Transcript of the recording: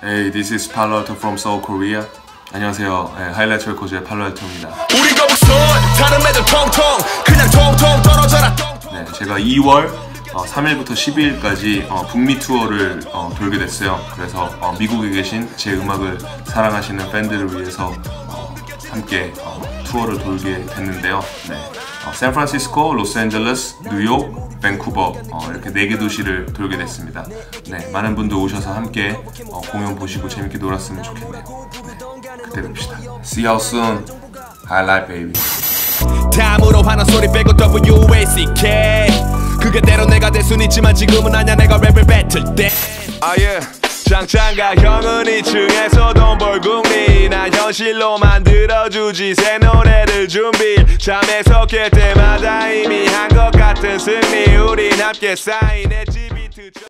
Hey, this is Palo Alto from Seoul, Korea. 안녕하세요. 네, 하이라이트 레코즈의 팔로 알토입니다. 우리 거북손 다른 애들 통통 그냥 통통 떨어져라 똥통 네, 제가 2월 어, 3일부터 12일까지 어, 북미 투어를 어, 돌게 됐어요. 그래서 어, 미국에 계신 제 음악을 사랑하시는 팬들을 위해서 어, 함께 어, 투어를 돌게 됐는데요. 네, 어, 샌프란시스코, 로스앤젤레스, 뉴욕, 밴쿠버 어, 이렇게 네 개 도시를 돌게 됐습니다. 네, 많은 분들 오셔서 함께 어, 공연 보시고 재밌게 놀았으면 좋겠네요. 네, 그때 뵙시다. See you soon. Highlight baby. 다음으로 하는 소리 빼고 W-A-C-K 그게 때로 내가 될 순 있지만 지금은 아냐 내가 랩을 뱉을 때 아예 장창가 형은 2층에서 돈 벌궁리 나 현실로 만들어주지. 새 노래를 준비 잠에서 깰 때마다 이미 한 것 같은 승리. 우린 함께 쌓인 엣지 비트